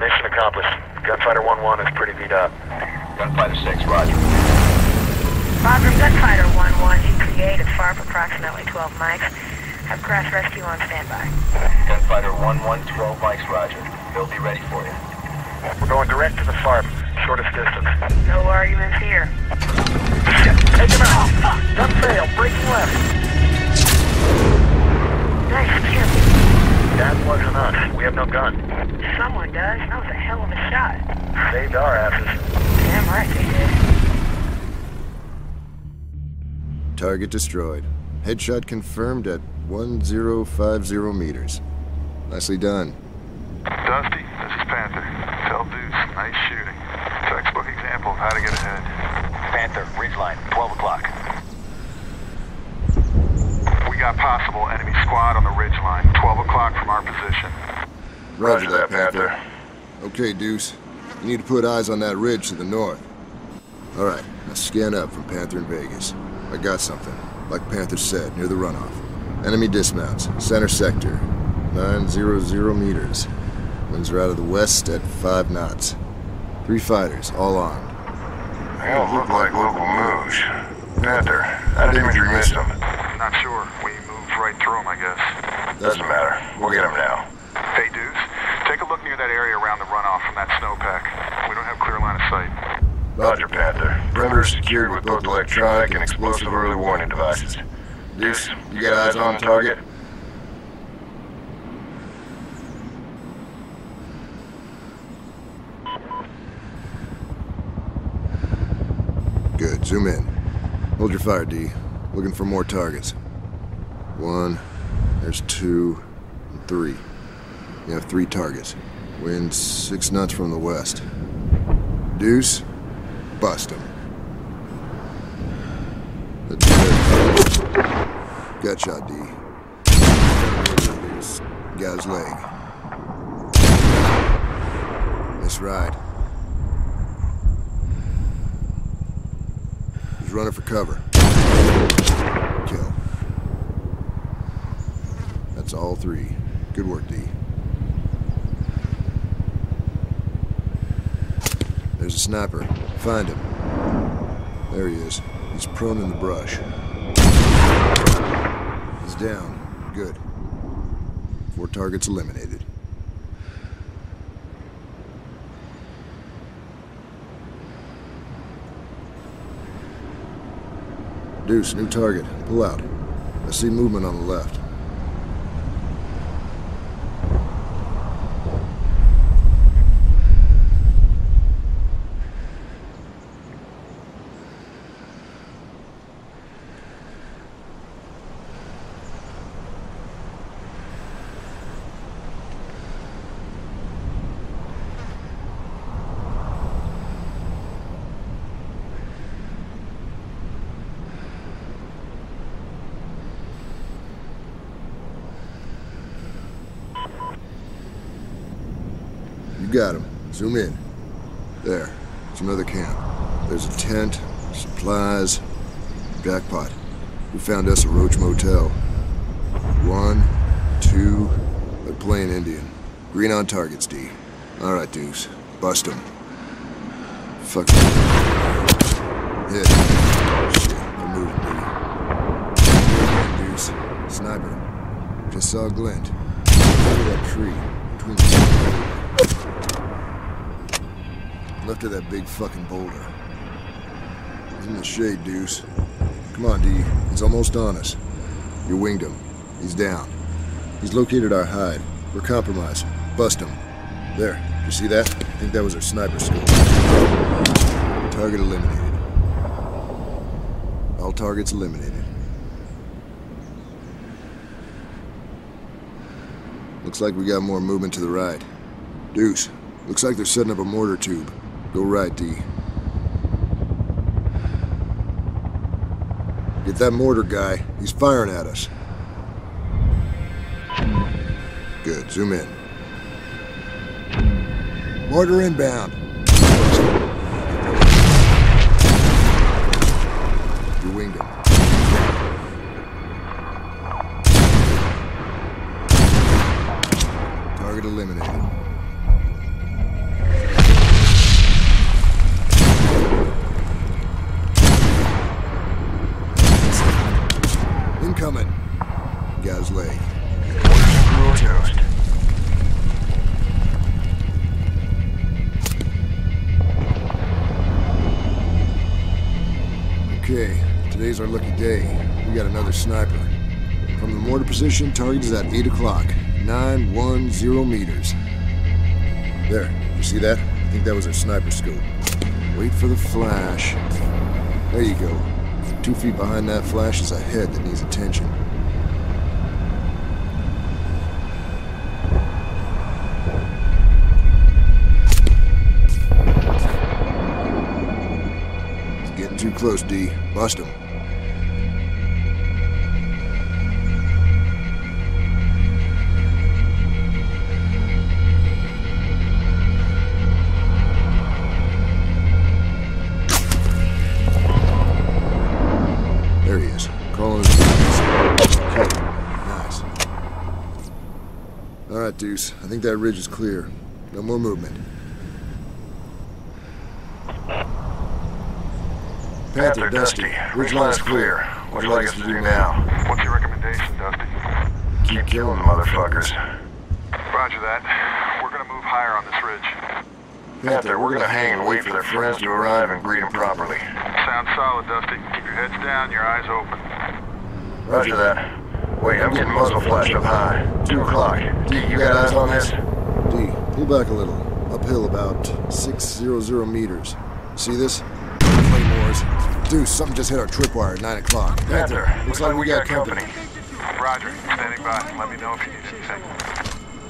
Mission accomplished. Gunfighter 1-1 is pretty beat up. Gunfighter 6, roger. Roger, Gunfighter 1-1, ETA is FARP approximately 12 mics. Have crash rescue on standby. Gunfighter 1-1, 12 mics, roger. They'll be ready for you. We're going direct to the FARP. Shortest distance. No arguments here. Shit, take him out! Gun fail, breaking left. Nice kill. That wasn't us. We have no gun. Someone does. That was a hell of a shot. Saved our asses. Damn right they did. Target destroyed. Headshot confirmed at 1050 meters. Nicely done. Dusty, this is Panther. Tell Deuce, nice shooting. Textbook example of how to get ahead. Panther, ridgeline, 12 o'clock. Got possible enemy squad on the ridge line, 12 o'clock from our position. Roger, that, Panther. Okay, Deuce. You need to put eyes on that ridge to the north. All right, now scan up from Panther in Vegas. I got something. Like Panther said, near the runoff. Enemy dismounts, center sector, 900 meters. Winds are out of the west at 5 knots. Three fighters, all armed. They don't look like local moves. Panther, that imagery missed them. Not sure. We moved right through them, I guess. Doesn't matter. We'll get them now. Hey, Deuce, take a look near that area around the runoff from that snowpack. We don't have clear line of sight. Roger, Panther. Perimeter secured with both electronic and explosive early warning devices. Deuce, you got eyes on target? Good, zoom in. Hold your fire, D. Looking for more targets. One, there's two, and three. You have three targets. Wind six knots from the west. Deuce, bust him. That's good. Gut shot, D. Got leg. Nice ride. He's running for cover. Kill. All three. Good work, D. There's a sniper. Find him. There he is. He's prone in the brush. He's down. Good. Four targets eliminated. Deuce, new target. Pull out. I see movement on the left. You got him. Zoom in. There. It's another camp. There's a tent, supplies, jackpot. We found us a Roach Motel. One, two, they're playing Indian. Green on targets, D. All right, Deuce. Bust them. Fuck. Hit. Oh, shit, they're moving, D. Deuce. Sniper. Just saw glint. Over that tree. Between the Left of that big fucking boulder. In the shade, Deuce. Come on, D. He's almost on us. You winged him. He's down. He's located our hide. We're compromised. Bust him. There. You see that? I think that was our sniper scope. Target eliminated. All targets eliminated. Looks like we got more movement to the right. Deuce, looks like they're setting up a mortar tube. Go right, D. Get that mortar guy. He's firing at us. Good. Zoom in. Mortar inbound. You winged him. Target eliminated. Today's our lucky day. We got another sniper. From the mortar position, target is at 8 o'clock. 910 meters. There, you see that? I think that was our sniper scope. Wait for the flash. There you go. Two feet behind that flash is a head that needs attention. Getting too close, D. Bust him. I think that ridge is clear. No more movement. Panther, Dusty. Ridge line's clear. What would you like us to do now? What's your recommendation, Dusty? Keep killing the motherfuckers. Roger that. We're gonna move higher on this ridge. Panther, we're gonna hang and wait for their friends to arrive and greet them properly. Sounds solid, Dusty. Keep your heads down, your eyes open. Roger that. Wait, I'm getting muzzle flash up high. Two o'clock. D, you got eyes on this? D, pull back a little. Uphill about 600 meters. See this? Claymores. Deuce, something just hit our tripwire at 9 o'clock. Panther, looks like we got company. Roger. Standing by. Let me know if you need anything.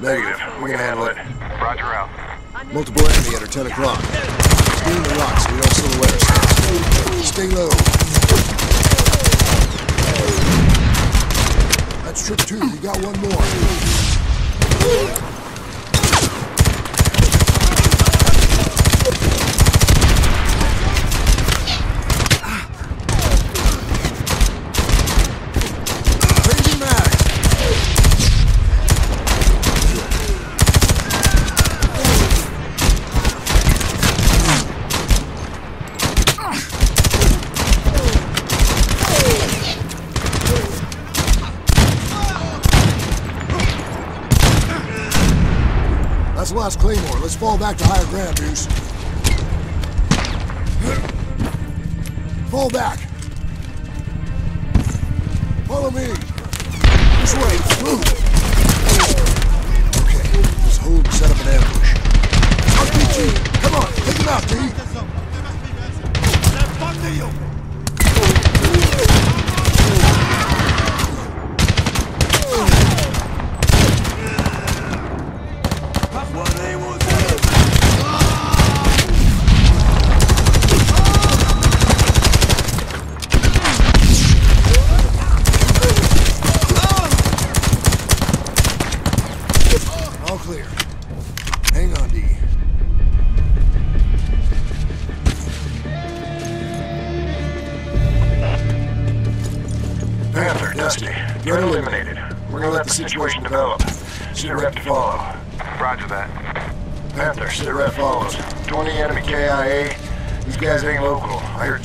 Negative. We can handle it. Roger out. Multiple enemy at her 10 o'clock. Screen the rocks so we don't silhouette ourselves. Stay low. That's trip two. We got one more. Changing mag. That's the last Claymore. Let's fall back to higher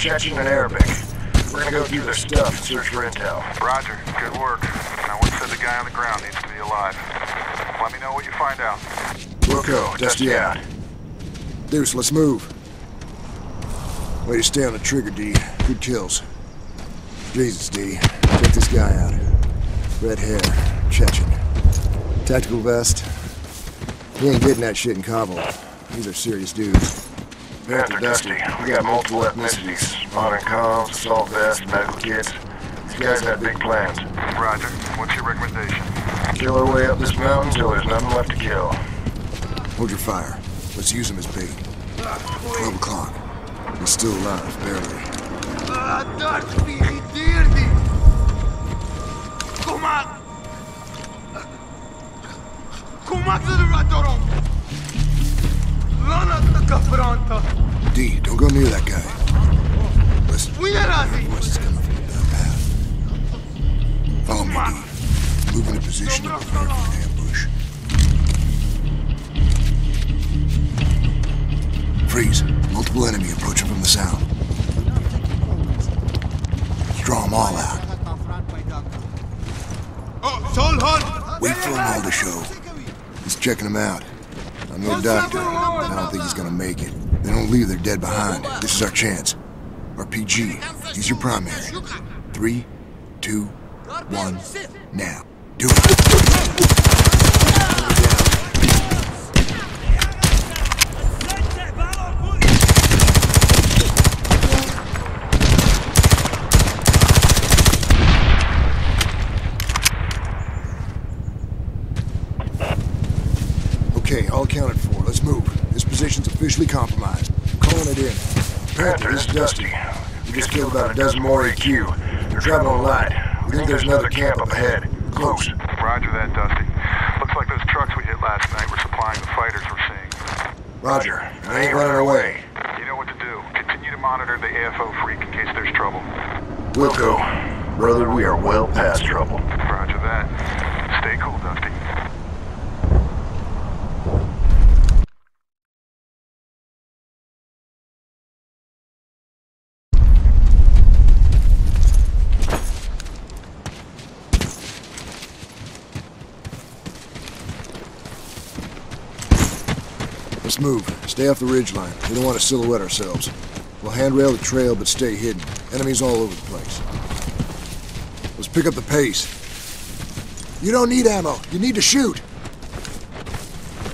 Chechen and Arabic. We're gonna go through their stuff and search for intel. Roger. Good work. Now, once said the guy on the ground needs to be alive. Let me know what you find out. Wilco, Dusty out. Deuce, let's move. Way to stay on the trigger, D. Good kills. Jesus, D. Check this guy out. Red hair, Chechen. Tactical vest. He ain't getting that shit in Kabul. These are serious dudes. Panther, Dusty, we got multiple ethnicities. Modern comms, assault vests, medical kits. These guys have big plans. Roger. What's your recommendation? Kill our way up this mountain till there's nothing left to kill. Hold your fire. Let's use them as bait. 12 o'clock. He's still alive, barely. D, don't go near that guy. Listen. Voices coming from the path. Follow me, D. Move into position and prepare for an ambush. Freeze. Multiple enemy approaching from the south. Let's draw them all out. Oh! Wait for them all to show. He's checking them out. I'm no doctor, I don't think he's gonna make it. They don't leave their dead behind. This is our chance. RPG. he's your primary. Three, two, one, now. Do it. Okay, all accounted for. Let's move. This position's officially compromised. I'm calling it in. Panther, this is Dusty. We just killed about a dozen more AQ. They're traveling light. We think there's another camp up ahead. Close. Roger that, Dusty. Looks like those trucks we hit last night were supplying the fighters we're seeing. Roger. I ain't running away. You know what to do. Continue to monitor the AFO freak in case there's trouble. Wilco, brother, we are well past trouble. Roger that. Stay cool, Dusty. Let's move. Stay off the ridgeline. We don't want to silhouette ourselves. We'll handrail the trail, but stay hidden. Enemies all over the place. Let's pick up the pace. You don't need ammo. You need to shoot.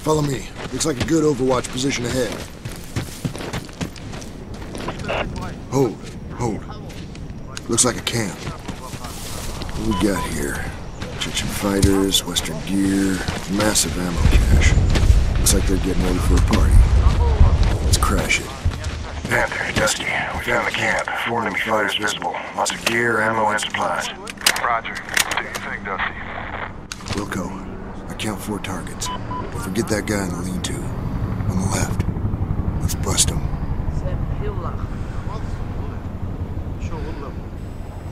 Follow me. Looks like a good overwatch position ahead. Hold. Hold. Looks like a camp. What we got here? Chechen fighters, Western gear, massive ammo cache. Looks like they're getting ready for a party. Let's crash it. Panther, Dusty, we found the camp. Four enemy fighters visible. Lots of gear, ammo, and supplies. Roger. Do you think, Dusty? Wilco, I count four targets. Don't forget that guy in the lean-to. On the left. Let's bust him.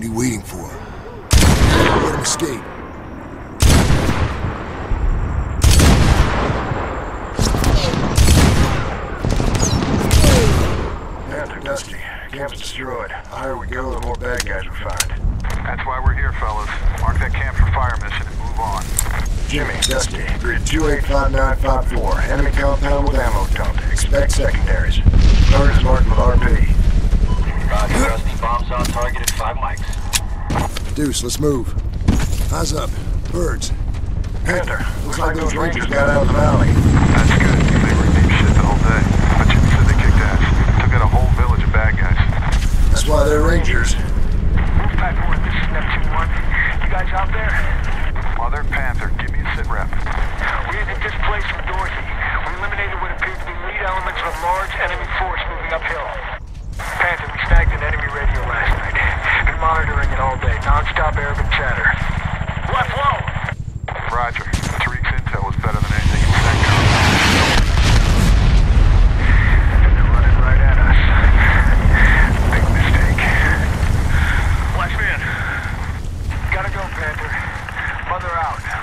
What are you waiting for? Let him escape. Panther, Dusty, camp's destroyed. The higher we go, the more bad guys we find. That's why we're here, fellas. Mark that camp for fire mission and move on. Jimmy, Dusty, grid 285954. Enemy compound with ammo dumped. Expect secondaries. Target's marked with RP. Roger, Dusty. Bombs on target at 5 mics. Deuce, let's move. Eyes up. Birds. Panther, looks like those rangers got out of the valley. That's good. They were deep shit the whole day. But Jimmy said they kicked ass. Took out a whole village of bad guys. That's why they're rangers. Wolfpack 1, this is Neptune 1. You guys out there? Mother Panther, give me a sit rep. We had this place from Dorothy. We eliminated what appeared to be lead elements of a large enemy force moving uphill. Panther, we snagged an enemy radio last night. Been monitoring it all day. Non-stop Arabic chatter. Left low! Roger. Tariq's intel was better than anything in sector. They're running right at us. Big mistake. Watch me in. Gotta go, Panther. Mother out.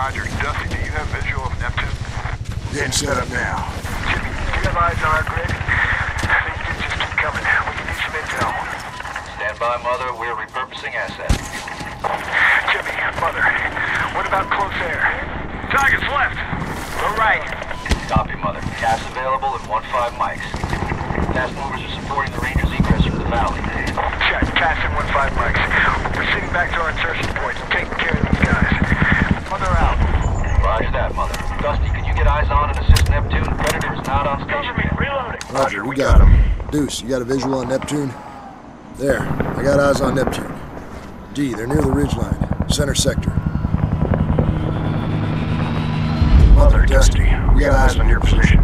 Roger. Dusty, do you have visual of Neptune? Getting set up now. Jimmy, do you have eyes on our grid? These dudes just keep coming. We can use some intel. Stand by, Mother. We're repurposing assets. Jimmy, Mother, what about close air? Target's left. We're right. Copy, Mother. Gas available at 1-5 mics. Fast movers are supporting the Rangers egress from the valley. Check. Passing 1-5 mics. We're proceeding back to our insertion point. Taking care of these guys. Mother out. Roger that, Mother. Dusty, can you get eyes on and assist Neptune? Predator is not on Cover station me. Reloading. Roger, we got him. Deuce, you got a visual on Neptune? There, I got eyes on Neptune. D, they're near the ridgeline, center sector. Mother, Dusty, we got eyes on your position.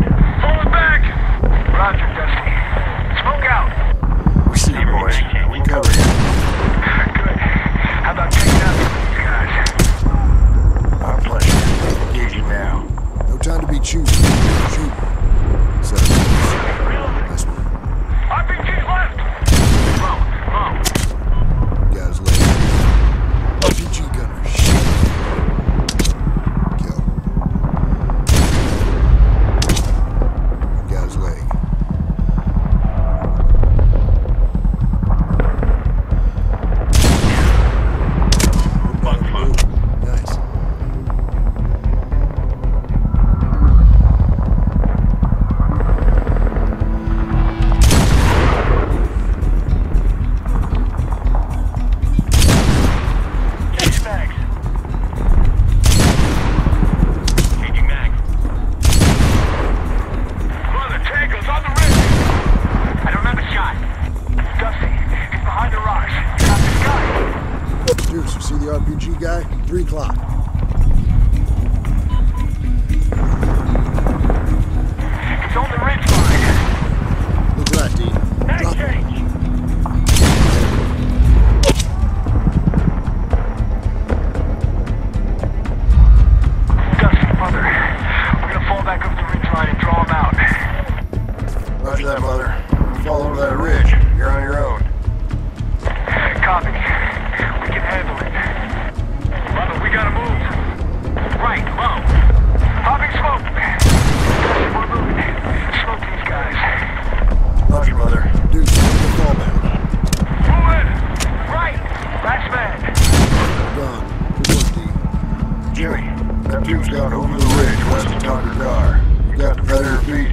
RPG guy, 3 o'clock. That tube's over the ridge west of Takur Ghar. You got the predator feed?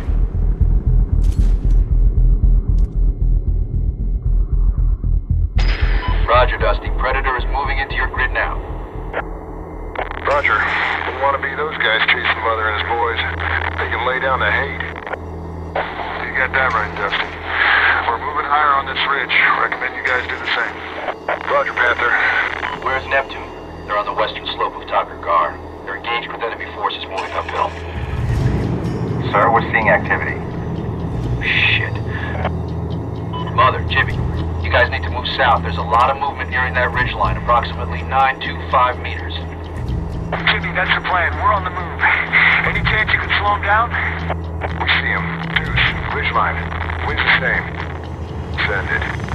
Roger, Dusty. Predator is moving into your grid now. Roger. Didn't want to be those guys chasing Mother and his boys. They can lay down the hate. You got that right, Dusty. We're moving higher on this ridge. Recommend you guys do the same. Roger, Panther. Where's Neptune? They're on the western slope of Takur Ghar. They're engaged with enemy forces moving uphill. Sir, we're seeing activity. Shit. Mother, Jimmy, you guys need to move south. There's a lot of movement nearing that ridge line, approximately 925 meters. Jimmy, that's the plan. We're on the move. Any chance you can slow them down? We see him. Deuce. Ridgeline. Wind's the same. Send it.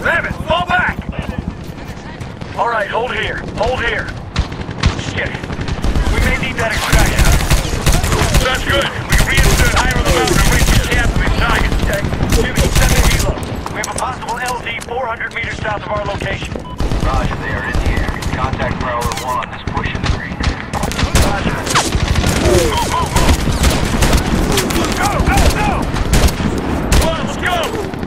Rabbit, fall back. All right, hold here. Hold here. Shit. We may need that extraction. That's good. We can reinsert higher on the mountain and reach the camp with target. Jimmy, send me helo. We have a possible LZ 400 meters south of our location. Roger, they are in the air. Contact Prowler 1 on this push in the green. Roger. Move, move, move. Go, go, go! Come on, let's go!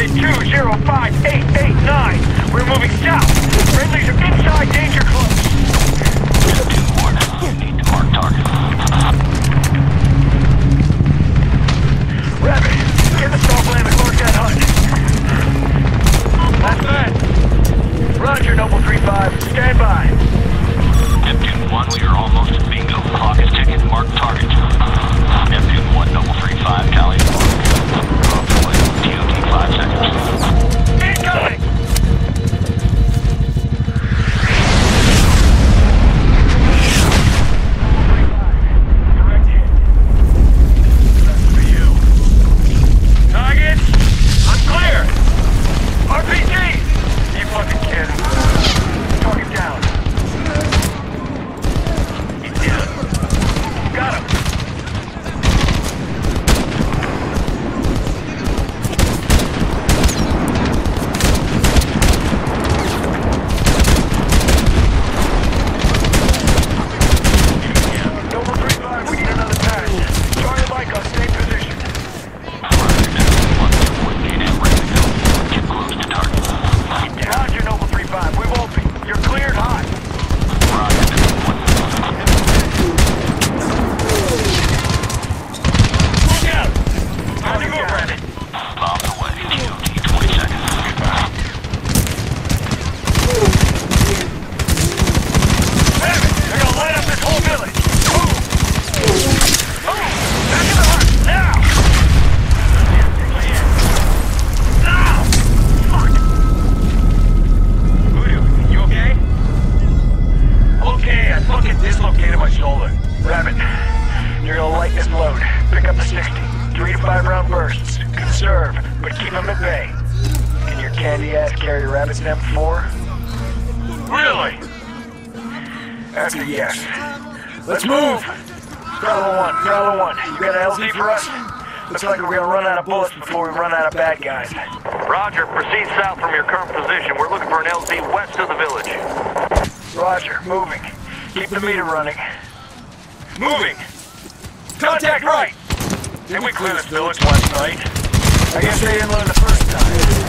rate We're moving south. Friendlies are inside danger close. Let's move! Bravo 1, Bravo 1, you got an LZ for us? Looks like we're gonna run out of bullets before we run out of bad guys. Roger, proceed south from your current position. We're looking for an LZ west of the village. Roger, moving. Keep the meter running. Moving! Contact right! Did we clear this village last night? I guess they didn't learn the first time.